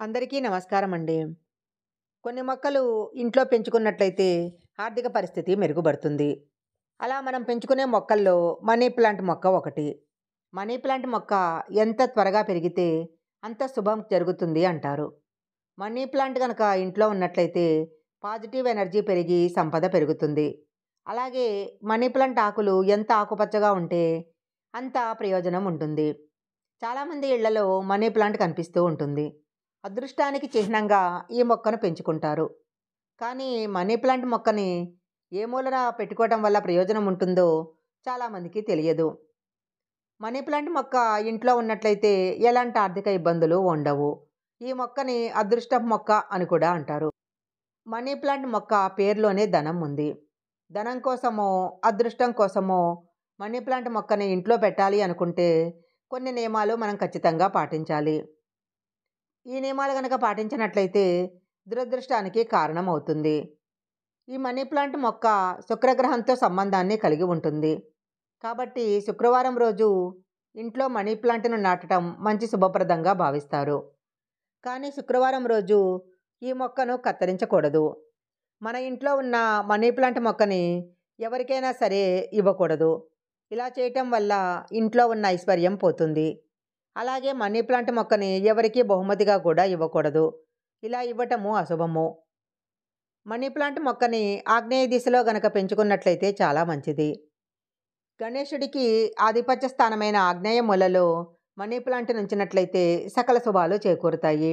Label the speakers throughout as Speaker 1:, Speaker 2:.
Speaker 1: అందరికీ నమస్కారం అండి కొన్ని మొక్కలు ఇంట్లో పెంచుకున్నట్లయితే ఆర్థిక పరిస్థితి మెరుగుపడుతుంది. అలా మనం పెంచుకునే మొక్కల్లో మనీ ప్లాంట్ మొక్క ఒకటి. మనీ ప్లాంట్ మొక్క ఎంత త్వరగా పెరిగితే అంత శుభం జరుగుతుంది అంటారు. మనీ ప్లాంట్ కనుక ఇంట్లో ఉన్నట్లయితే పాజిటివ్ ఎనర్జీ పెరిగి సంపద పెరుగుతుంది. అలాగే మనీ ప్లాంట్ ఆకులు ఎంత ఆకుపచ్చగా ఉంటే అంత ప్రయోజనం ఉంటుంది. చాలామంది ఇళ్ళలో మనీ ప్లాంట్ కనిపిస్తూ ఉంటుంది. అదృష్టానికి చిహ్నంగా ఈ మొక్కను పెంచుకుంటారు. కానీ మనీ ప్లాంట్ మొక్కని ఏ మూలన పెట్టుకోవడం వల్ల ప్రయోజనం ఉంటుందో చాలామందికి తెలియదు. మనీ ప్లాంట్ మొక్క ఇంట్లో ఉన్నట్లయితే ఎలాంటి ఆర్థిక ఇబ్బందులు ఉండవు. ఈ మొక్కని అదృష్టం మొక్క అని కూడా అంటారు. మనీ ప్లాంట్ మొక్క పేరులోనే ధనం ఉంది. ధనం కోసమో అదృష్టం కోసమో మనీ ప్లాంట్ మొక్కని ఇంట్లో పెట్టాలి అనుకుంటే కొన్ని నియమాలు మనం ఖచ్చితంగా పాటించాలి. ఈ నియమాలు కనుక పాటించినట్లయితే దురదృష్టానికి కారణం అవుతుంది ఈ మనీ ప్లాంట్ మొక్క శుక్రగ్రహంతో సంబంధాన్ని కలిగి ఉంటుంది. కాబట్టి శుక్రవారం రోజు ఇంట్లో మనీ ప్లాంట్ను నాటడం మంచి శుభప్రదంగా భావిస్తారు. కానీ శుక్రవారం రోజు ఈ మొక్కను కత్తిరించకూడదు. మన ఇంట్లో ఉన్న మనీ ప్లాంట్ మొక్కని ఎవరికైనా సరే ఇవ్వకూడదు. ఇలా చేయటం వల్ల ఇంట్లో ఉన్న ఐశ్వర్యం పోతుంది. అలాగే మనీ ప్లాంట్ మొక్కని ఎవరికీ బహుమతిగా కూడా ఇవ్వకూడదు. ఇలా ఇవ్వటము అశుభము. మనీ ప్లాంట్ మొక్కని ఆగ్నేయ దిశలో గనక పెంచుకున్నట్లయితే చాలా మంచిది. గణేశుడికి ఆధిపత్య స్థానమైన ఆగ్నేయ మూలలో మనీ ప్లాంట్ నుంచినట్లయితే సకల శుభాలు చేకూరుతాయి.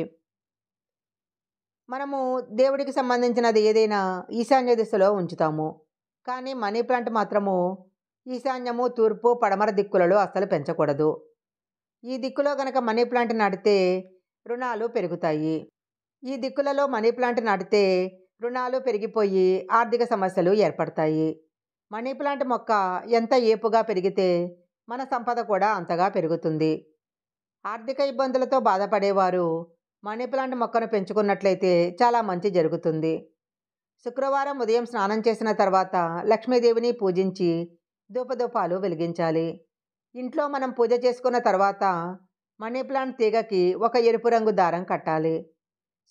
Speaker 1: మనము దేవుడికి సంబంధించినది ఏదైనా ఈశాన్య దిశలో ఉంచుతాము. కానీ మనీ ప్లాంట్ మాత్రము ఈశాన్యము తూర్పు పడమర దిక్కులలో అస్సలు పెంచకూడదు. ఈ దిక్కులో గనక మనీ ప్లాంట్ నాటితే రుణాలు పెరుగుతాయి. ఈ దిక్కులలో మనీ ప్లాంట్ నాటితే రుణాలు పెరిగిపోయి ఆర్థిక సమస్యలు ఏర్పడతాయి. మనీ ప్లాంట్ మొక్క ఎంత ఏపుగా పెరిగితే మన సంపద కూడా అంతగా పెరుగుతుంది. ఆర్థిక ఇబ్బందులతో బాధపడేవారు మనీ ప్లాంట్ మొక్కను పెంచుకున్నట్లయితే చాలా మంచి జరుగుతుంది. శుక్రవారం ఉదయం స్నానం చేసిన తర్వాత లక్ష్మీదేవిని పూజించి ధూపధూపాలు వెలిగించాలి. ఇంట్లో మనం పూజ చేసుకున్న తర్వాత మనీ ప్లాంట్ తీగకి ఒక ఎరుపు రంగు దారం కట్టాలి.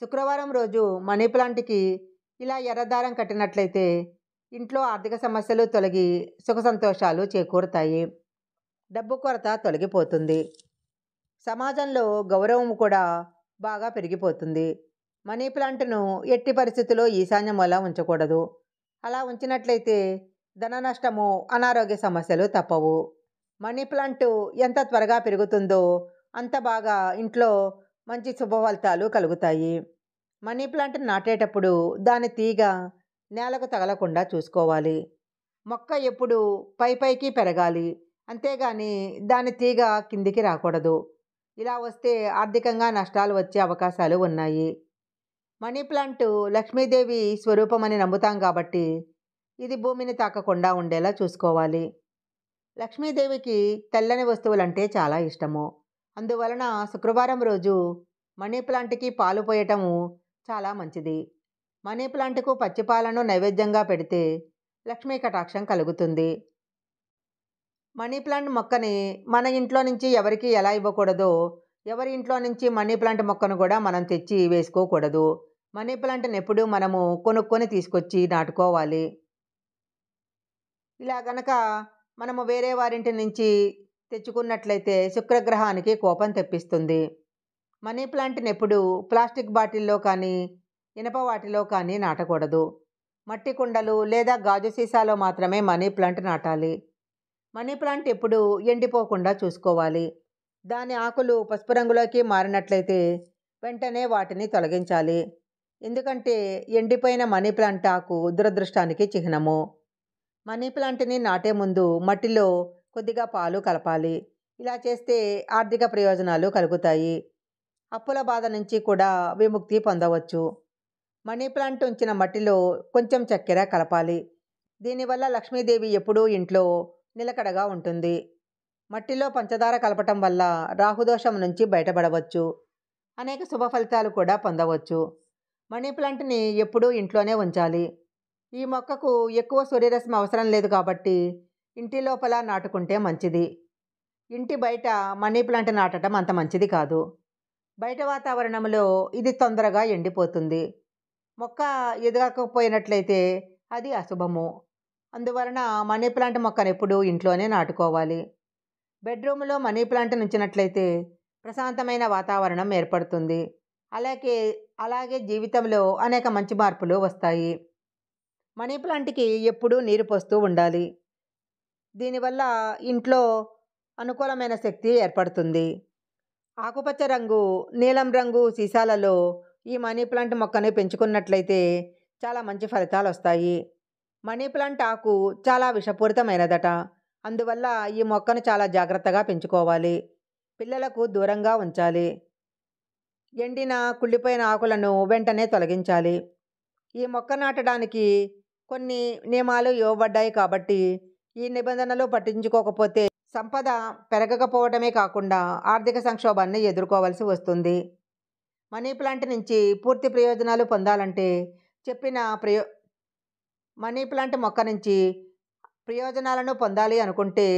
Speaker 1: శుక్రవారం రోజు మనీ ప్లాంట్కి ఇలా ఎర్ర దారం కట్టినట్లయితే ఇంట్లో ఆర్థిక సమస్యలు తొలగి సుఖ సంతోషాలు చేకూరుతాయి. డబ్బు కొరత తొలగిపోతుంది. సమాజంలో గౌరవం కూడా బాగా పెరిగిపోతుంది. మనీ ప్లాంట్ను ఎట్టి పరిస్థితుల్లో ఈశాన్య మూల ఉంచకూడదు. అలా ఉంచినట్లయితే ధన నష్టము అనారోగ్య సమస్యలు తప్పవు. మనీ ప్లాంట్ ఎంత త్వరగా పెరుగుతుందో అంత బాగా ఇంట్లో మంచి శుభఫలితాలు కలుగుతాయి. మనీ ప్లాంట్ నాటేటప్పుడు దాని తీగ నేలకు తగలకుండా చూసుకోవాలి. మొక్క ఎప్పుడు పై పైకి పెరగాలి. అంతేగాని దాని తీగ కిందికి రాకూడదు. ఇలా వస్తే ఆర్థికంగా నష్టాలు వచ్చే అవకాశాలు ఉన్నాయి. మనీ ప్లాంట్ లక్ష్మీదేవి స్వరూపమని నమ్ముతాం కాబట్టి ఇది భూమిని తాకకుండా ఉండేలా చూసుకోవాలి. లక్ష్మీదేవికి తెల్లని వస్తువులంటే చాలా ఇష్టము. అందువలన శుక్రవారం రోజు మనీ ప్లాంట్కి పాలు పోయటము చాలా మంచిది. మనీ ప్లాంట్కు పచ్చిపాలను నైవేద్యంగా పెడితే లక్ష్మీ కటాక్షం కలుగుతుంది. మనీ ప్లాంట్ మొక్కని మన ఇంట్లో నుంచి ఎవరికి ఎలా ఇవ్వకూడదో ఎవరి ఇంట్లో నుంచి మనీ ప్లాంట్ మొక్కను కూడా మనం తెచ్చి వేసుకోకూడదు. మనీ ప్లాంట్ని ఎప్పుడూ మనము కొనుక్కొని తీసుకొచ్చి నాటుకోవాలి. ఇలా గనక మనము వేరే వారింటి నుంచి తెచ్చుకున్నట్లయితే శుక్రగ్రహానికి కోపం తెప్పిస్తుంది. మనీ ప్లాంట్ని ఎప్పుడు ప్లాస్టిక్ బాటిల్లో కానీ ఇనప వాటిలో కానీ నాటకూడదు. మట్టి కుండలు లేదా గాజు సీసాలో మాత్రమే మనీ ప్లాంట్ నాటాలి. మనీ ప్లాంట్ ఎప్పుడు ఎండిపోకుండా చూసుకోవాలి. దాని ఆకులు పసుపు రంగులోకి మారినట్లయితే వెంటనే వాటిని తొలగించాలి. ఎందుకంటే ఎండిపోయిన మనీ ప్లాంట్ ఆకు దురదృష్టానికి చిహ్నము. మనీ ప్లాంట్ని నాటే ముందు మట్టిలో కొద్దిగా పాలు కలపాలి. ఇలా చేస్తే ఆర్థిక ప్రయోజనాలు కలుగుతాయి. అప్పుల బాధ నుంచి కూడా విముక్తి పొందవచ్చు. మనీ ప్లాంట్ ఉంచిన మట్టిలో కొంచెం చక్కెర కలపాలి. దీనివల్ల లక్ష్మీదేవి ఎప్పుడూ ఇంట్లో నిలకడగా ఉంటుంది. మట్టిలో పంచదార కలపటం వల్ల రాహుదోషం నుంచి బయటపడవచ్చు. అనేక శుభ ఫలితాలు కూడా పొందవచ్చు. మనీ ప్లాంట్ని ఎప్పుడూ ఇంట్లోనే ఉంచాలి. ఈ మొక్కకు ఎక్కువ సూర్యరశ్మి అవసరం లేదు కాబట్టి ఇంటి లోపల నాటుకుంటే మంచిది. ఇంటి బయట మనీ ప్లాంట్ నాటడం అంత మంచిది కాదు. బయట వాతావరణంలో ఇది తొందరగా ఎండిపోతుంది. మొక్క ఎదగకపోయినట్లయితే అది అశుభము. అందువలన మనీ ప్లాంట్ మొక్కను ఎప్పుడు ఇంట్లోనే నాటుకోవాలి. బెడ్రూమ్లో మనీ ప్లాంట్ ఉంచినట్లయితే ప్రశాంతమైన వాతావరణం ఏర్పడుతుంది. అలాగే అలాగే జీవితంలో అనేక మంచి మార్పులు వస్తాయి. మనీ ప్లాంట్కి ఎప్పుడూ నీరు పోస్తూ ఉండాలి. దీనివల్ల ఇంట్లో అనుకూలమైన శక్తి ఏర్పడుతుంది. ఆకుపచ్చ రంగు నీలం రంగు సీసాలలో ఈ మనీ ప్లాంట్ మొక్కని పెంచుకున్నట్లయితే చాలా మంచి ఫలితాలు వస్తాయి. మనీ ప్లాంట్ ఆకు చాలా విషపూరితమైనదట. అందువల్ల ఈ మొక్కను చాలా జాగ్రత్తగా పెంచుకోవాలి. పిల్లలకు దూరంగా ఉంచాలి. ఎండిన కుళ్ళిపోయిన ఆకులను వెంటనే తొలగించాలి. ఈ మొక్క నాటడానికి కొన్ని నియమాలు ఇవ్వబడ్డాయి కాబట్టి ఈ నిబంధనలు పట్టించుకోకపోతే సంపద పెరగకపోవడమే కాకుండా ఆర్థిక సంక్షోభాన్ని ఎదుర్కోవాల్సి వస్తుంది. మనీ ప్లాంట్ నుంచి పూర్తి ప్రయోజనాలు పొందాలంటే చెప్పిన ప్రయో మనీ ప్లాంట్ మొక్క నుంచి ప్రయోజనాలను పొందాలి అనుకుంటే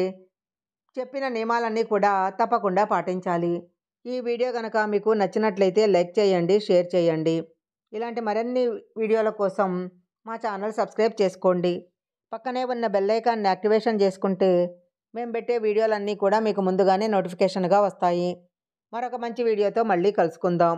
Speaker 1: చెప్పిన నియమాలన్నీ కూడా తప్పకుండా పాటించాలి. ఈ వీడియో కనుక మీకు నచ్చినట్లయితే లైక్ చేయండి షేర్ చేయండి. ఇలాంటి మరిన్ని వీడియోల కోసం మా ఛానల్ సబ్స్క్రైబ్ చేసుకోండి. పక్కనే ఉన్న బెల్లైకాన్ని యాక్టివేషన్ చేసుకుంటే మేము పెట్టే వీడియోలన్నీ కూడా మీకు ముందుగానే నోటిఫికేషన్గా వస్తాయి. మరొక మంచి వీడియోతో మళ్ళీ కలుసుకుందాం.